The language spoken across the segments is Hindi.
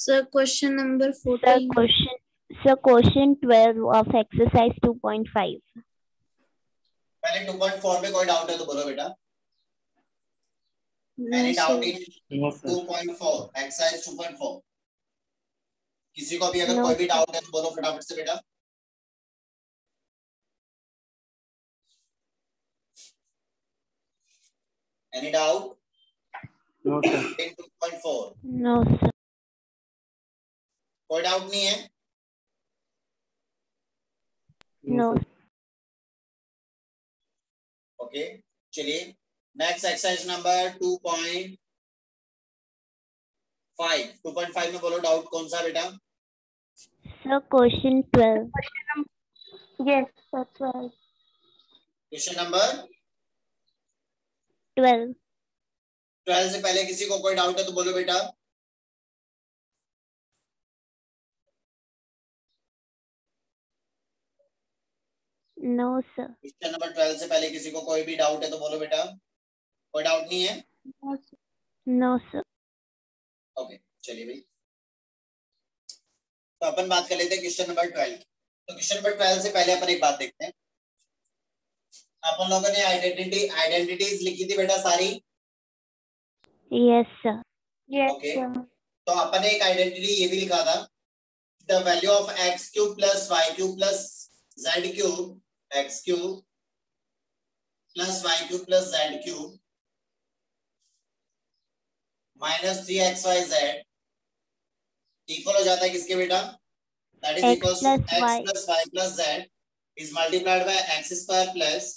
Sir, question number Sir, question, sir, question 12 of exercise 2.5. पहले 2.4 में कोई डाउट है तो बोलो बेटा No, any doubt sir. In 2.4 exercise 2.4 किसी को भी अगर No, कोई भी. डाउट है तो बोलो फटाफट से बेटा any doubt No, sir. In 2.4 No, sir. कोई डाउट नहीं है No, ओके चलिए नेक्स्ट एक्सरसाइज नंबर 2.5 2.5 में बोलो डाउट कौन सा बेटा sir, question 12. Yes, that's right. Question number 12. 12 से पहले किसी को कोई डाउट है तो बोलो बेटा No, sir. क्वेश्चन नंबर 12 से पहले किसी को कोई भी डाउट है तो बोलो बेटा कोई डाउट नहीं है No, sir. ओके चलिए भाई तो अपन बात कर लेते हैं क्वेश्चन नंबर 12 तो क्वेश्चन नंबर 12 से पहले अपन एक बात देखते हैं अपन लोगों ने आइडेंटिटी आइडेंटिटीज लिखी थी बेटा सारी Yes, sir. Yes, Okay. sir. तो अपन ने एक आइडेंटिटी ये भी लिखा था the value of X cube plus Y cube plus Z cube X cube plus Y cube plus Z cube minus three X Y Z equal हो जाता है किसके बेटा that is equal X Y. Plus Y plus Z is multiplied by X square plus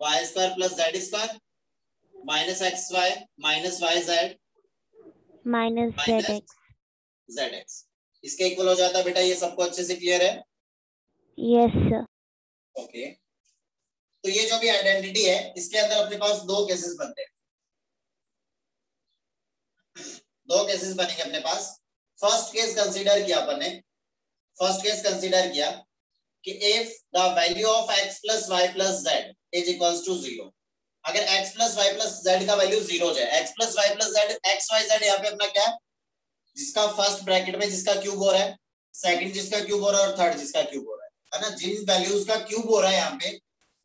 Y square plus Z square minus X Y minus Y Z Minus Minus ZX. Z X इसके इक्वल हो जाता है बेटा ये सबको अच्छे से क्लियर है Yes, sir. ओके। तो ये जो भी आइडेंटिटी है, इसके अंदर अपने पास दो केसेस बनते हैं। दो केसेस बनेंगे अपने पास। फ़र्स्ट केस कंसीडर किया अपन ने। फ़र्स्ट केस कंसीडर किया कि if the value of x plus Y plus Z is equals to zero अगर x plus Y plus Z का value zero x plus Y plus Z X Y Z यहाँ पे अपना क्या है? जिसका फ़र्स्ट ब्रैकेट में जिसका क्यूब हो रहा है सेकंड जिसका क्यूब हो रहा है और थर्ड जिसका क्यूब हो रहा है। है ना? जिन वैल्यूज़ का क्यूब हो रहा है यहाँ पे,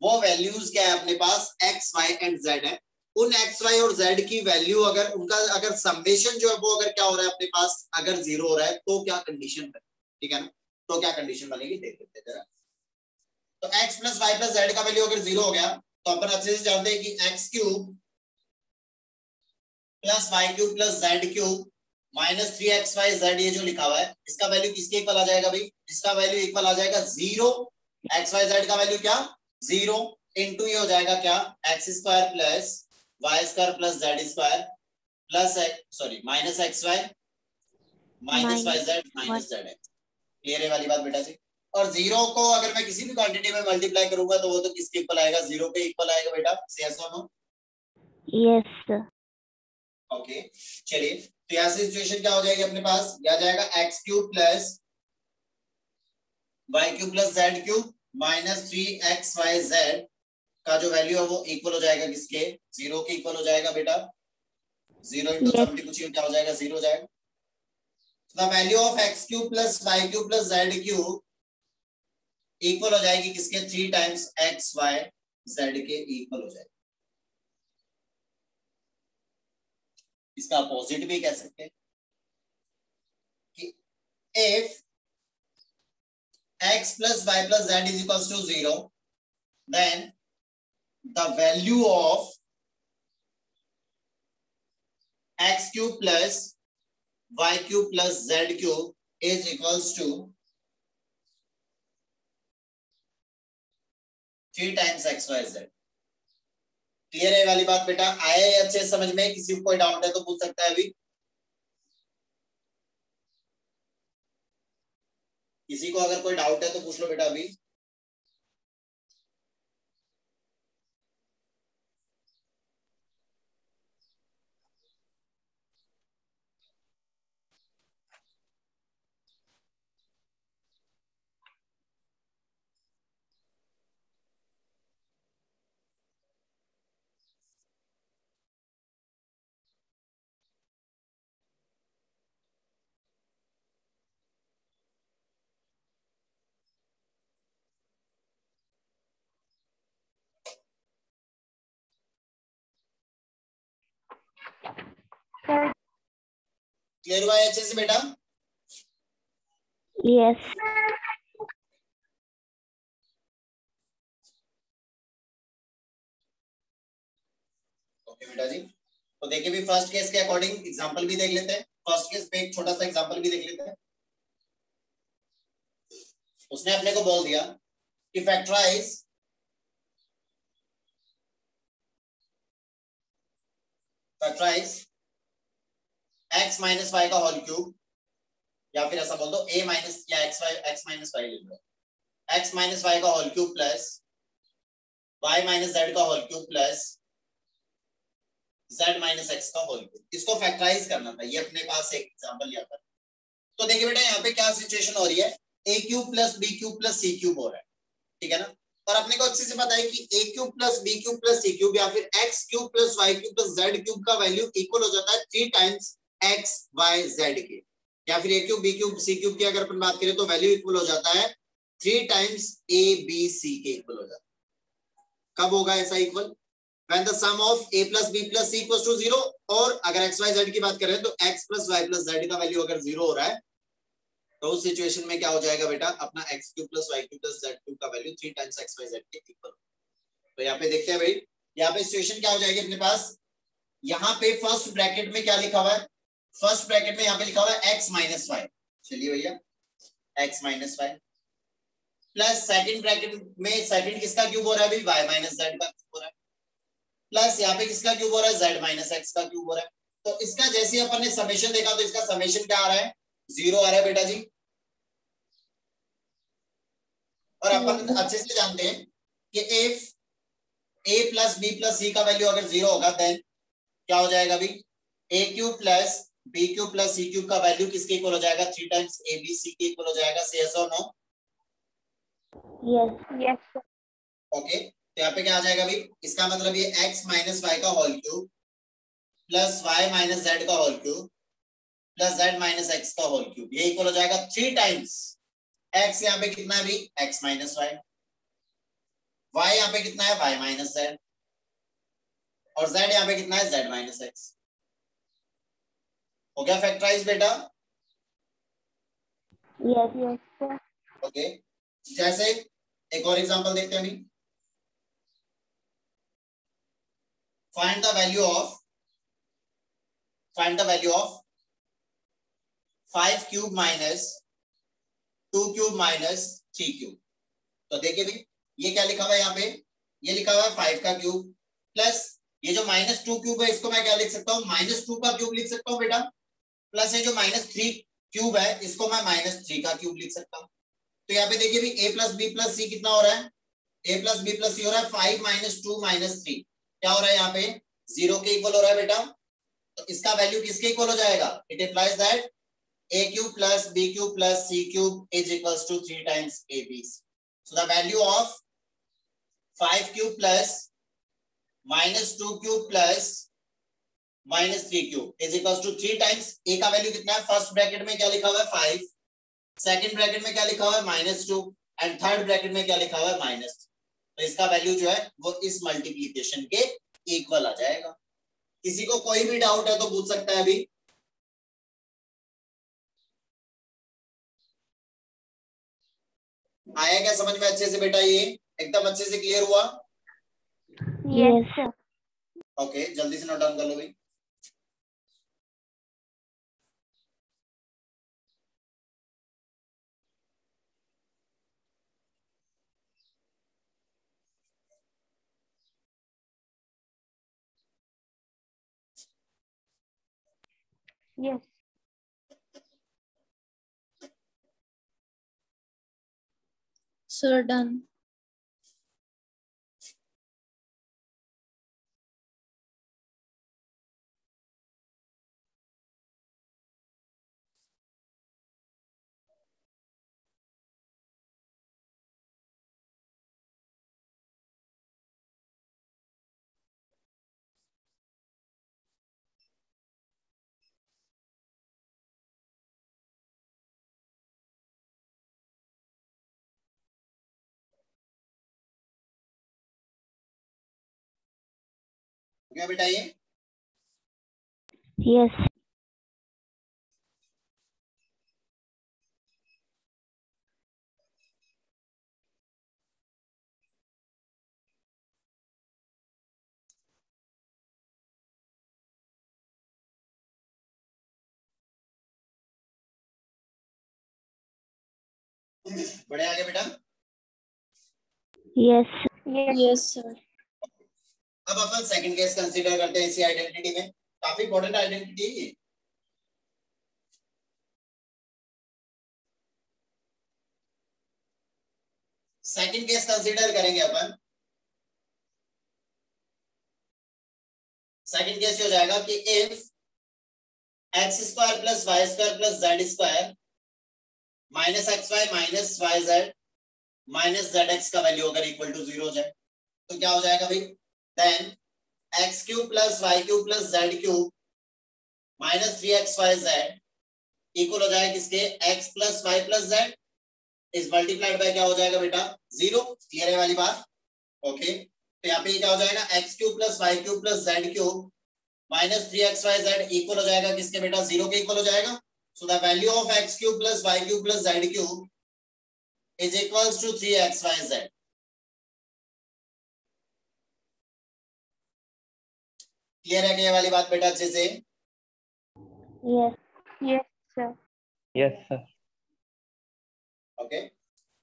वो वैल्यूज़ क्या है अपने पास? X, y एंड z है। उन x, y और z की वैल्यू अगर उनका अगर समेशन जो है वो अगर क्या हो रहा है अपने पास? अगर ज़ीरो हो रहा है तो क्या कंडीशन बने? ठीक है ना? तो क्या कंडीशन बनेगी? देख लेते हैं जरा। तो x plus Y plus Z का वैल्यू अगर ज़ीरो हो गया तो अपन अच्छे से जानते हैं कि X cube plus Y cube plus Z cube minus three X Y Z ये जो लिखा हुआ है इसका वैल्यू किसके इक्वल आ जाएगा भाई? इसका वैल्यू इक्वल आ जाएगा ज़ीरो एक्स वाई जेड का वैल्यू क्या? ज़ीरो इंटू ये हो जाएगा क्या? X square plus Y square plus Z square plus sorry minus X Y minus Y Z minus Z X clear है वाली बात बेटा जी? और ज़ीरो को अगर मैं किसी भी क्वांटिटी में मल्टीप्लाई करूँगा तो वो तो किसके इक्वल आएगा? ज़ीरो के इक्वल आएगा बेटा? यस. ओके चलिए। तो यहाँ से सिचुएशन क्या हो जाएगी अपने पास? यह जाएगा X cube plus Y cube plus Z cube minus three X Y Z का जो वैल्यू है वो इक्वल हो जाएगा किसके? ज़ीरो के इक्वल हो जाएगा बेटा। ज़ीरो इंटू कुछ क्या हो जाएगा? ज़ीरो हो जाएगा। The value of X cube plus Y cube plus Z cube equal हो जाएगी किसके? Three times X Y Z के इक्वल हो जाएगी। इसका अपोजिट भी कह सकते हैं कि if X plus Y plus Z is equal to zero then the value of X cube plus Y cube plus Z cube is equal to three times X Y Z clear है वाली बात बेटा? आए अच्छे समझ में? किसी को कोई डाउट है तो पूछ सकता है अभी। किसी को अगर कोई डाउट है तो पूछ लो बेटा अभी। क्लियर हुआ है अच्छे से बेटा? Yes. ओके बेटा जी। तो देखिए भी फ़र्स्ट केस के अकॉर्डिंग एग्जांपल भी देख लेते हैं। फ़र्स्ट केस पे एक छोटा सा एग्जांपल भी देख लेते हैं। उसने अपने को बोल दिया कि factorize factorize x minus Y का होल क्यूब या फिर ऐसा बोल दो a माइनस या x Y x minus Y ले लो x माइनस वाई का whole cube plus y minus z का whole cube plus z minus X का होल क्यूब इसको फैक्टराइज करना था, ये अपने पास एक एग्जांपल लिया था। तो देखिए बेटा, यहाँ पे क्या सिचुएशन हो रही है? A cube plus b cube plus c cube हो रहा है, ठीक है ना? और अपने को अच्छे से पता है कि a cube plus b cube plus c cube या फिर x cube plus y cube plus z cube का वैल्यू इक्वल हो जाता है three times x y z के। या फिर a cube b cube c cube की अगर अपन बात करें तो वैल्यू इक्वल हो जाता है three times a, b, c के इक्वल हो जाता है। कब होगा ऐसा equal when the sum of a plus b plus c equals to zero, और अगर x, y, z की बात करें तो x plus y plus z का वैल्यू अगर ज़ीरो हो रहा है तो उस सिचुएशन में क्या हो जाएगा बेटा? अपना x cube plus y cube plus z cube का value three times x, y, z के इक्वल तो यहाँ पे देखते हैं भाई, यहाँ पे सिचुएशन क्या हो जाएगी अपने पास? यहाँ पे फ़र्स्ट ब्रैकेट में क्या लिखा हुआ है? फ़र्स्ट ब्रैकेट में यहाँ पे लिखा हुआ है x माइनस वाई चलिए भैया x minus y plus second bracket में सेकंड किसका क्यूब हो रहा है भाई y माइनस z का क्यूब हो रहा है। प्लस यहाँ पे किसका क्यूब हो रहा है? Z माइनस एक्स का क्यूब हो रहा है। तो इसका जैसे अपन ने समेशन देखा तो इसका समेशन क्या आ रहा है? ज़ीरो आ रहा है बेटा जी। और अपन अच्छे से जानते हैं कि if a plus b plus c का वैल्यू अगर ज़ीरो होगा देन क्या हो जाएगा अभी? A cube plus b cube plus c cube का वैल्यू किसके इक्वल हो जाएगा? Three times a b c के इक्वल हो जाएगा। सी एस और नो ओके तो यहाँ पे क्या आ जाएगा अभी? इसका मतलब ये x माइनस वाई का whole cube plus y minus z का whole cube plus z minus x का होल क्यूब ये इक्वल हो जाएगा थ्री टाइम्स x यहाँ पे कितना है अभी? X माइनस वाई y यहाँ पे कितना है? Y माइनस जेड और z यहाँ पे कितना है? Z माइनस एक्स हो गया फैक्टराइज बेटा. Yes, sir. ओके जैसे एक और एग्जांपल देखते हैं अभी। Find the value of find the value of 5 cube minus 2 cube minus 3 cube. तो देखिए भी ये क्या लिखा हुआ है यहाँ पे? ये लिखा हुआ है फाइव का क्यूब प्लस ये जो माइनस टू क्यूब है इसको मैं क्या लिख सकता हूँ? माइनस टू का क्यूब लिख सकता हूँ बेटा? प्लस ये जो माइनस थ्री क्यूब है, इसको मैं माइनस थ्री का क्यूब लिख सकता हूँ। तो यहाँ पे देखिए भी a plus b plus c कितना हो रहा है? a plus b plus c हो रहा है, five minus two minus three. क्या हो रहा है यहाँ पे? ज़ीरो के इक्वल हो रहा है बेटा। तो इसका वैल्यू किसके इक्वल हो जाएगा? It implies that a cube plus b cube plus c cube is equals to three times a b so the value of five cube plus minus two cube plus minus three cube is equals to three times a का वैल्यू कितना है? फ़र्स्ट ब्रैकेट में क्या लिखा हुआ है? फाइव। सेकंड ब्रैकेट में क्या लिखा हुआ है? Minus two. And third bracket में क्या लिखा हुआ है? माइनस तो इसका वैल्यू जो है वो इस मल्टीप्लीकेशन के इक्वल आ जाएगा। किसी को कोई भी डाउट है तो पूछ सकता है अभी। आया क्या समझ में अच्छे से बेटा ये? एकदम अच्छे से क्लियर हुआ? Yes, Yes. ओके जल्दी से नोट डाउन कर लो भाई। Yes. Sir, done. क्या बेटा ये? Yes yes. बड़े आगे बेटा। यस यस सर अब अपन सेकंड केस कंसीडर करते हैं इसी आइडेंटिटी में। काफ़ी इंपॉर्टेंट आइडेंटिटी है सेकंड केस कंसीडर करेंगे अपन। सेकंड केस हो जाएगा कि if x square plus y square plus z square minus x y minus y z minus z x का वैल्यू अगर इक्वल टू ज़ीरो हो जाए तो क्या हो जाएगा भाई? then x cube plus y cube plus z cube minus three x y z equal हो जाएगा किसके x plus y plus z is multiplied by क्या हो जाएगा बेटा zero क्लियर है वाली बात okay तो यहाँ पे क्या हो जाएगा x cube plus y cube plus z cube minus three x y z equal हो जाएगा किसके बेटा zero के equal हो जाएगा so the value of x cube plus y cube plus z cube is equals to 3xyz clear है ये वाली बात बेटा अच्छे से. Yes, sir. ओके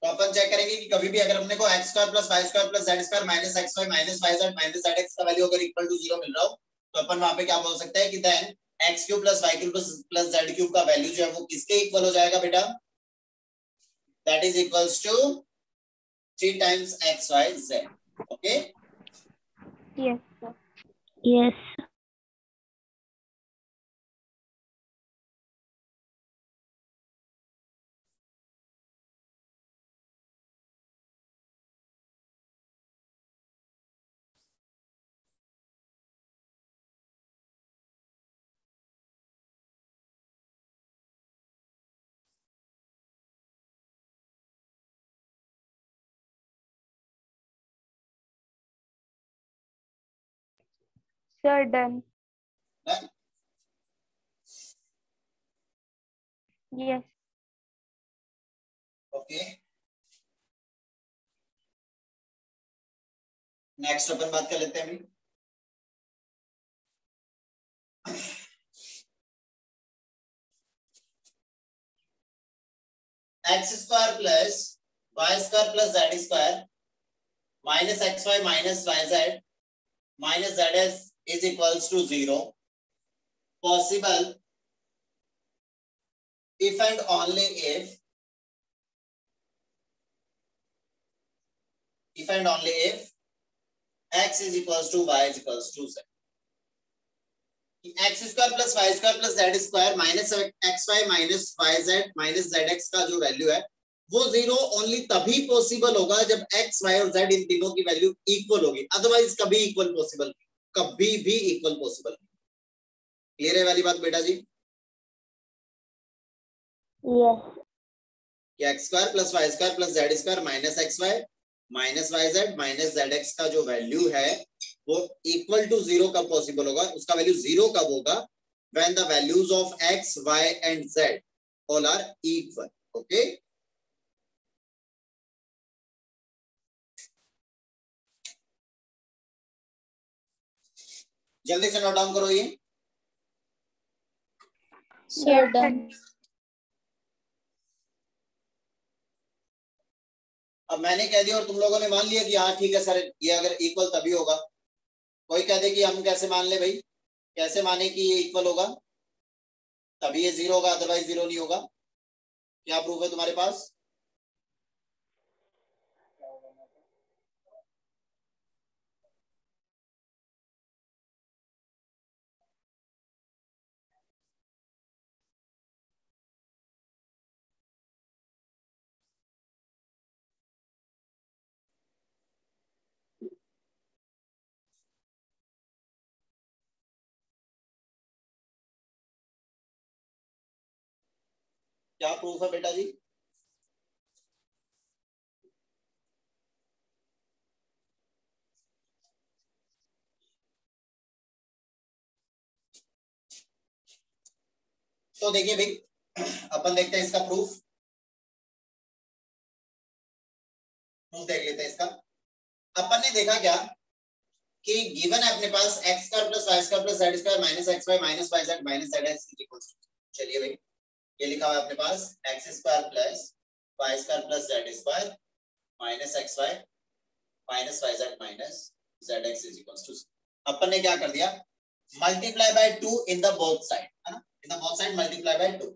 तो अपन चेक करेंगे कि कभी भी अगर अपने को x square plus y square plus z square minus x y minus y z minus z x का वैल्यू अगर इक्वल टू ज़ीरो मिल रहा हो तो अपन वहाँ पे क्या बोल सकते हैं कि then x cube plus y cube plus z cube का वैल्यू जो है वो किसके इक्वल हो जाएगा बेटा that is equals to three times x y z okay Yes, sir. Sir, done. Yes. Okay next अपन बात कर लेते हैं अभी x square plus y square plus z square minus x y minus y z minus z x is equals to zero possible if and only if if and only if x is equals to y is equals to z. X square plus y square plus z square minus x y minus y z minus z x का जो वैल्यू है, वो ज़ीरो ओनली तभी पॉसिबल होगा जब एक्स वाई और जेड इन तीनों की वैल्यू इक्वल होगी. अदरवाइज़ कभी इक्वल पॉसिबल कभी भी इक्वल पॉसिबल क्लियर है वाली बात बेटा जी? X square plus y square plus z square minus x y minus y z minus z x का जो वैल्यू है वो इक्वल टू ज़ीरो कब पॉसिबल होगा? उसका वैल्यू ज़ीरो कब होगा? When the values of x y and z all are equal okay जल्दी से नोट डाउन करो ये. अब मैंने कह दिया और तुम लोगों ने मान लिया कि हाँ ठीक है सर ये अगर इक्वल तभी होगा। कोई कह दे कि हम कैसे मान ले भाई? कैसे माने कि ये इक्वल होगा? तभी ये ज़ीरो होगा अदरवाइज़ ज़ीरो नहीं होगा। क्या प्रूफ है तुम्हारे पास? क्या प्रूफ है बेटा जी? तो देखिए भाई, अपन देखते हैं इसका प्रूफ प्रूफ देख लेते हैं इसका। अपन ने देखा क्या कि गिवन है अपने पास x square plus y square plus z square minus x y minus y z minus z x equals चलिए भाई। ये लिखा हुआ है अपने पास x square plus y square plus z square minus x y minus y z minus z x is equal to अपन ने क्या कर दिया? Multiply by two in the both side है ना? In the both side multiply by two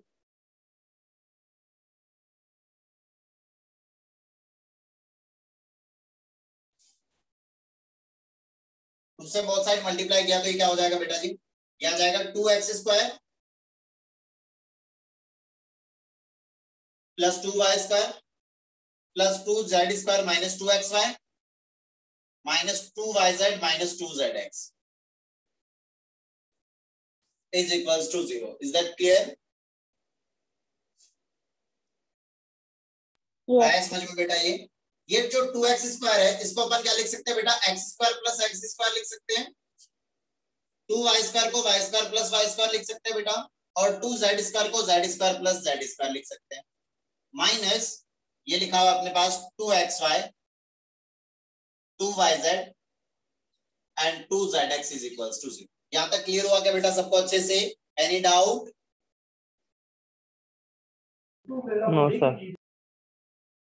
two से बोथ साइड मल्टीप्लाई किया तो ये क्या हो जाएगा बेटा जी? ये आ जाएगा two x square plus two y square plus two z square minus two x y minus two y z minus two z x is equals to zero. Is that clear? Yes. आया समझ में बेटा ये ये जो टू एक्स स्क्वायर है इसको अपन क्या लिख सकते हैं बेटा x square plus x square लिख सकते हैं टू वाई स्क्वायर को y square plus y square लिख सकते हैं बेटा और टू जेड स्क्वायर को z square plus z square लिख सकते हैं माइनस ये लिखा हुआ अपने पास two x y two y z and two z x is equal to zero. यहाँ तक क्लियर हुआ क्या बेटा सबको अच्छे से? Any doubt no sir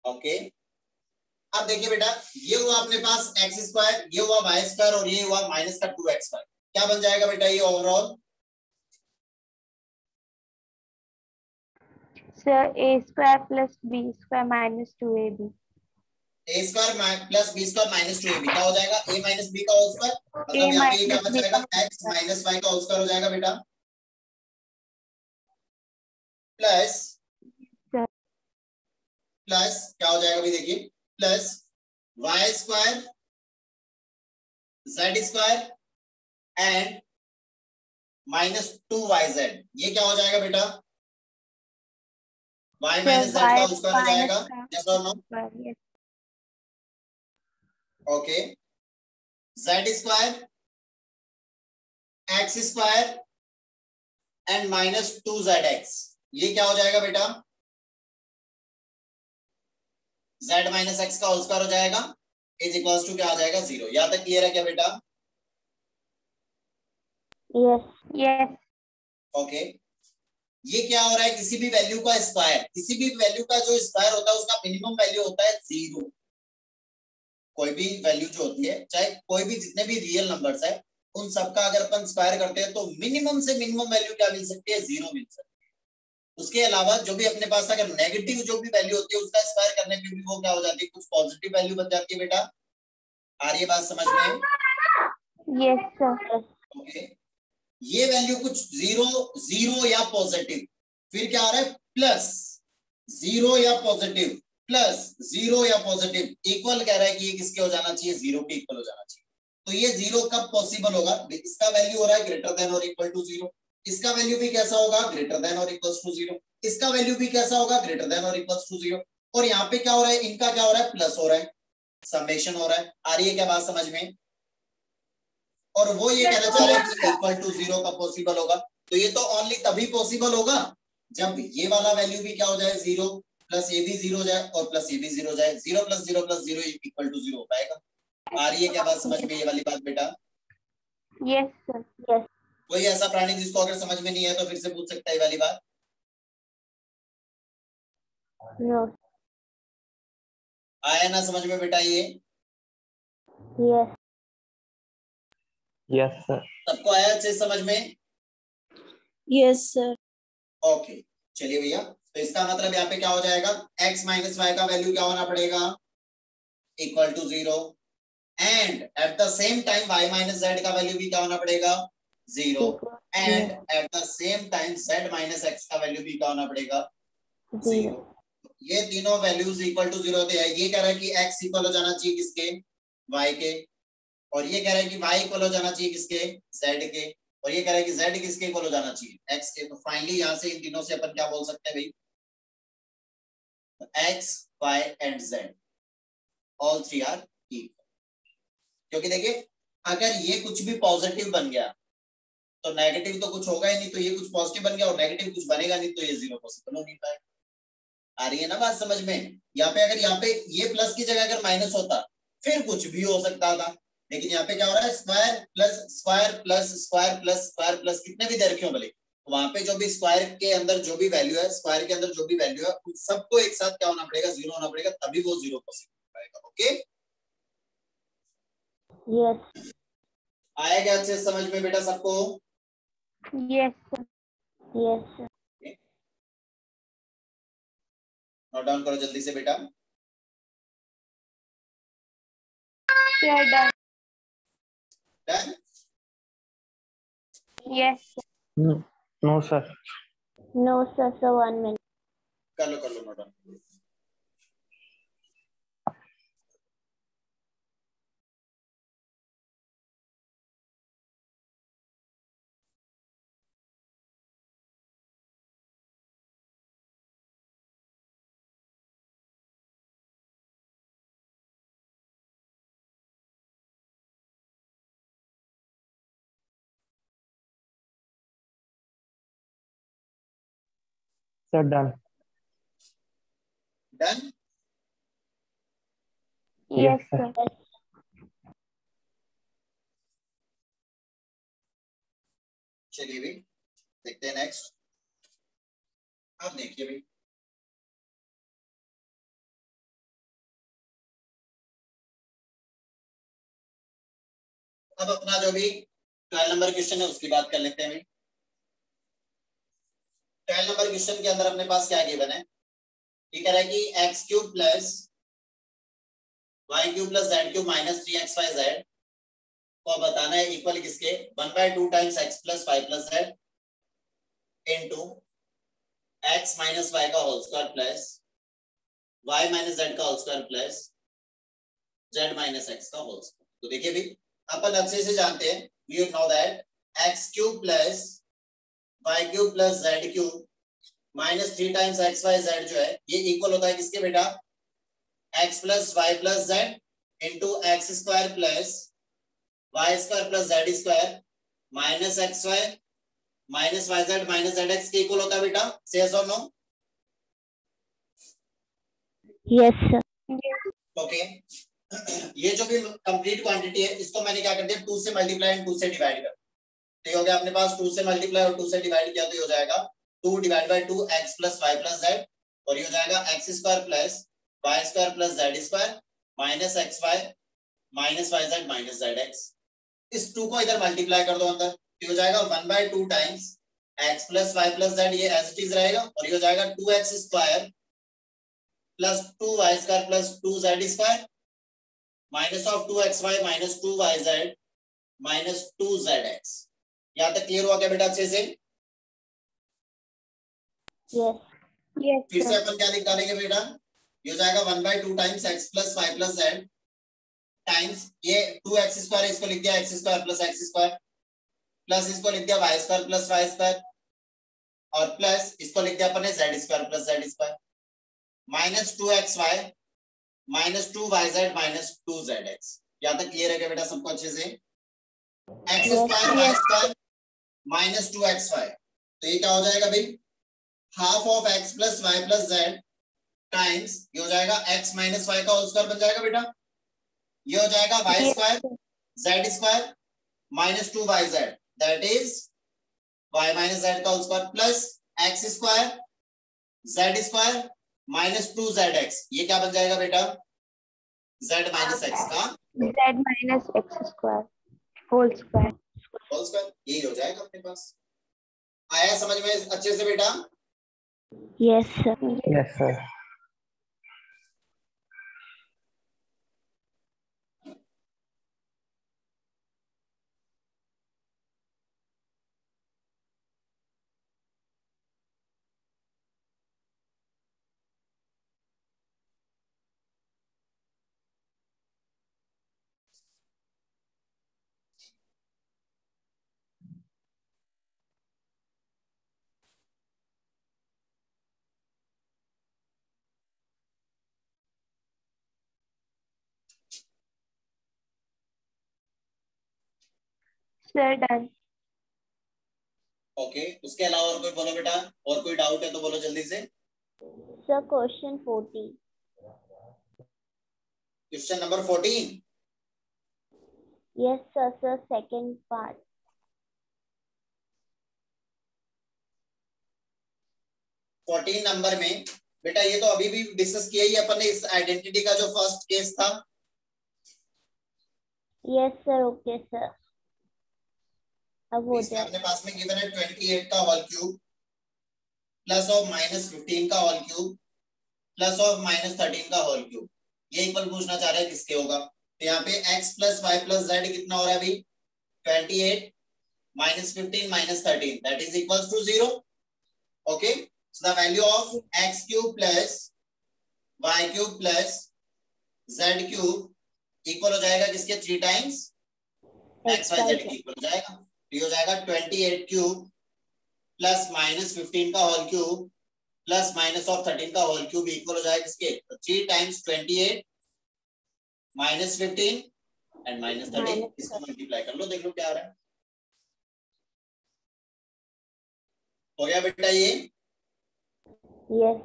okay अब देखिए बेटा ये हुआ अपने पास एक्स स्क्वायर ये हुआ वाई स्क्वायर और ये हुआ माइनस का टू एक्स स्क्वायर क्या बन जाएगा बेटा ये overall A square plus b square minus 2ab. A square plus b square minus two a b क्या हो जाएगा? ए माइनस बी का होल स्क्वायर मतलब यहाँ पे क्या बच जाएगा? का एक्स माइनस वाई का होल स्क्वायर हो जाएगा बेटा। Plus Sir. प्लस क्या हो जाएगा अभी देखिए। Plus y square z square and minus two y z ये क्या हो जाएगा बेटा? Y माइनस का स्क्वायर हो जाएगा यस और no yes. Okay z square x square and minus two z x ये क्या हो जाएगा बेटा? Z माइनस एक्स का होल स्क्वायर हो जाएगा. इज़ इक्वल्स टू क्या आ जाएगा? ज़ीरो यहाँ तक क्लियर है क्या बेटा? Yes. Yes. ओके ये क्या हो रहा है? किसी भी वैल्यू का स्क्वायर किसी भी वैल्यू का जो स्क्वायर होता है उसका मिनिमम वैल्यू होता है ज़ीरो कोई भी वैल्यू जो होती है चाहे कोई भी जितने भी रियल नंबर्स है उन सबका अगर अपन स्क्वायर करते हैं तो मिनिमम से मिनिमम वैल्यू क्या मिल सकती है? ज़ीरो मिल सकती है. उसके अलावा जो भी अपने पास अगर नेगेटिव जो भी वैल्यू होती है उसका स्क्वायर करने पे भी वो क्या हो जाती है? कुछ पॉजिटिव वैल्यू बन जाती है बेटा. आ रही है बात समझ में? Yes, sir. ओके ये वैल्यू कुछ ज़ीरो ज़ीरो या पॉजिटिव फिर क्या आ रहा है? प्लस ज़ीरो या पॉजिटिव प्लस ज़ीरो या पॉजिटिव इक्वल कह रहा है कि ये किसके हो जाना चाहिए? ज़ीरो के इक्वल हो जाना चाहिए। तो ये ज़ीरो कब पॉसिबल होगा? इसका वैल्यू हो रहा है ग्रेटर देन और इक्वल टू ज़ीरो इसका वैल्यू भी कैसा होगा? ग्रेटर देन और इक्वल टू ज़ीरो इसका वैल्यू भी कैसा होगा? ग्रेटर देन और इक्वल टू ज़ीरो और यहाँ पे क्या हो रहा है? इनका क्या हो रहा है? प्लस हो रहा है। समेशन हो रहा है। आ रही है क्या बात समझ में? और वो ये कहना चाह रहे हैं कि इक्वल टू ज़ीरो का पॉसिबल होगा तो ये तो ओनली तभी पॉसिबल होगा जब ये वाला वैल्यू भी क्या हो जाए ज़ीरो प्लस ए भी ज़ीरो जाए और प्लस ए भी ज़ीरो जाए zero plus zero plus zero equal to zero हो पाएगा आ रही है क्या बात समझ में ये वाली बात बेटा Yes, sir. Yes. कोई ऐसा प्राणी जिसको अगर समझ में नहीं है तो फिर से पूछ सकता है ये वाली बात No. आया ना समझ में बेटा ये Yes. यस सर सबको आया अच्छे समझ में? Yes, sir. ओके चलिए भैया तो इसका मतलब यहाँ पे क्या हो जाएगा? X माइनस वाई का वैल्यू क्या होना पड़ेगा? Equal to zero and at the same time y minus z का वैल्यू भी क्या होना पड़ेगा? Zero and at the same time z minus x का वैल्यू भी क्या होना पड़ेगा? ज़ीरो ये तीनों वैल्यूज़ इक्वल टू ज़ीरो होते हैं। ये कह रहा है कि x इक्वल हो जाना चाहिए किसके? Y के। और ये कह रहा है कि वाई इक्वल हो जाना चाहिए किसके? z के। और ये कह रहा है कि जेड किसके इक्वल हो जाना चाहिए? एक्स के। तो फाइनली यहाँ से इन तीनों से अपन क्या बोल सकते हैं भाई? x, y and z all three are क्योंकि देखिए, अगर ये कुछ भी पॉजिटिव बन गया तो नेगेटिव तो कुछ होगा ही नहीं तो ये कुछ पॉजिटिव बन गया और नेगेटिव कुछ बनेगा नहीं तो ये ज़ीरो पॉसिबल हो नहीं पाएगा। आ रही है ना बात समझ में? यहाँ पे अगर यहाँ पे ये प्लस की जगह अगर माइनस होता, फिर कुछ भी हो सकता था। लेकिन यहाँ पे क्या हो रहा है square plus square plus square plus square plus कितने भी दे रखे हो भले वहाँ पे जो भी स्क्वायर के अंदर जो भी वैल्यू है स्क्वायर के अंदर जो भी वैल्यू है उन सबको एक साथ क्या होना पड़ेगा ज़ीरो होना पड़ेगा तभी वो ज़ीरो पॉसिबल हो पाएगा ओके Yes. आएगा अच्छे समझ में बेटा सबको. Yes. sir. नोट डाउन करो जल्दी से बेटा Done? Yes. No, no sir. No sir, so one minute. Carlo, Carlo, madam. Sir, done. Done Yes, sir. sir. चलिए भी देखते हैं नेक्स्ट अब देखिए भी अब अपना जो भी ट्वेल्व नंबर क्वेश्चन है उसकी बात कर लेते हैं भी ट्वेल्व नंबर क्वेश्चन के अंदर अपने पास क्या गिवन है ये कह रहा है, कि x cube plus y cube plus z cube minus three x y z को बताना है इक्वल किसके? One by two times x plus five plus z into x minus y का whole square plus y minus z का whole square plus z minus x का होल स्क्वायर तो देखिए भी अपन अच्छे से जानते हैं। You know that x cube plus y cube plus z cube minus three times x y z जो है ये इक्वल होता है किसके बेटा? X plus y plus z into x square plus y square plus z square minus x y minus y z minus z x के इक्वल होता है बेटा? सेस और नो sir. ओके ये जो भी कंप्लीट क्वांटिटी है इसको मैंने क्या कर दिया? टू से मल्टीप्लाई एंड टू से डिवाइड कर ठीक हो गया अपने पास टू से मल्टीप्लाई और टू से डिवाइड किया तो ये हो जाएगा two divide by two x plus y plus z और ये हो जाएगा x square plus y square plus z square minus x y minus y z minus z x इस टू को इधर मल्टीप्लाई कर दो अंदर। ये हो जाएगा one by two times x plus y plus z ये एज इट इज़ रहेगा और ये हो जाएगा two x square plus two y square plus two z square minus of two x y minus two y z minus two z x यहाँ तक क्लियर हुआ क्या बेटा अच्छे से? Yes. Yes, फिर से अपन क्या निकालेंगे बेटा? ये हो जाएगा one by two times x plus y plus z times ये टू एक्स स्क्वायर इसको लिख दिया x square plus x square plus इसको लिख दिया y square plus y square और प्लस इसको लिख दिया अपन ने z square plus z square minus two x y minus two y z minus two z x यहाँ तक क्लियर है क्या बेटा सबको अच्छे से? X square y square minus two x y. तो ये क्या हो जाएगा भाई? Half of x plus y plus z times ये हो जाएगा एक्स माइनस वाई का होल स्क्वायर बन जाएगा बेटा। ये हो जाएगा y square z square minus two y z. That is y minus z का whole square plus x square z square minus two z x. ये क्या बन जाएगा बेटा? जेड माइनस एक्स का। Z minus x square whole square. Whole square यही हो जाएगा अपने पास। आया समझ में अच्छे से बेटा? Yes sir yes sir. Sir, done. Okay उसके अलावा और कोई बोलो बेटा और कोई डाउट है तो बोलो जल्दी से sir question 40. Question number fourteen yes sir sir Second part. 14 नंबर में बेटा ये तो अभी भी डिस्कस किया ही अपन ने इस आइडेंटिटी का जो फ़र्स्ट केस था यस सर ओके सर अब हो जाए अपने पास में गिवन है 28 का whole cube plus of minus fifteen का whole cube plus of minus thirteen का होल क्यूब ये इक्वल पूछना चाह रहे हैं किसके होगा? तो यहाँ पे x plus y plus z कितना हो रहा है अभी? 28 minus 15 minus 13 that is equals to 0 okay? So the value of x cube plus y cube plus z cube equal हो जाएगा किसके? Three times x y z equal हो जाएगा। ये हो जाएगा 28 क्यूब प्लस माइनस फिफ्टीन का whole cube plus minus of thirteen का होल क्यूब इक्वल हो जाएगा किसके? तो three times 28 minus fifteen and minus thirteen इसको मल्टीप्लाई कर लो देख लो क्या आ रहा है। हो गया बेटा ये? यस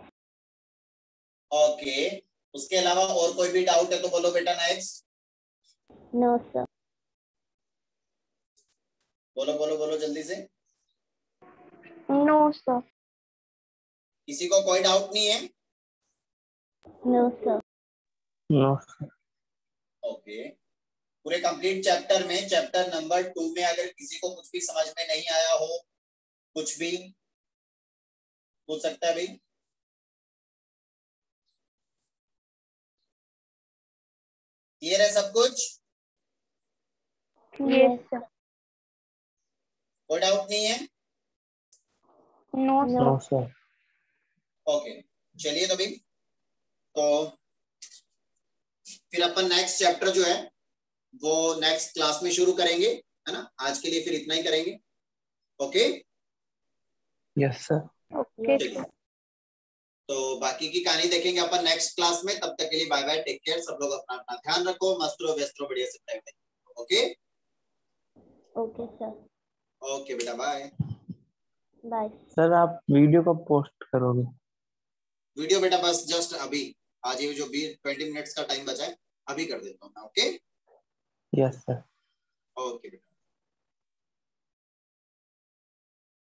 ओके उसके अलावा और कोई भी डाउट है तो बोलो बेटा नेक्स्ट नो सर बोलो बोलो बोलो जल्दी से। No, sir. किसी को कोई डाउट नहीं है? No sir no sir okay पूरे कंप्लीट चैप्टर में चैप्टर नंबर टू में अगर किसी को कुछ भी समझ में नहीं आया हो कुछ भी पूछ सकता है भाई? क्लियर है सब कुछ? Yes. कोई डाउट नहीं है? Sir. नो सर ओके चलिए तो भाई तो फिर अपन नेक्स्ट चैप्टर जो है वो नेक्स्ट क्लास में शुरू करेंगे है ना? आज के लिए फिर इतना ही करेंगे। Okay yes sir. चलिए। तो बाकी की कहानी देखेंगे अपन नेक्स्ट क्लास में। तब तक के लिए बाय बाय टेक केयर सब लोग अपना अपना ध्यान रखो मस्त रहो व्यस्त रहो बढ़िया से पढ़ाई ओके ओके सर ओके बेटा बाय बाय सर आप वीडियो को पोस्ट करोगे? वीडियो बेटा बस जस्ट अभी। आज ये जो भी ट्वेंटी मिनट्स का टाइम बचा है अभी कर देता हूँ मैं ओके यस सर